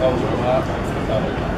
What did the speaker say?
青城は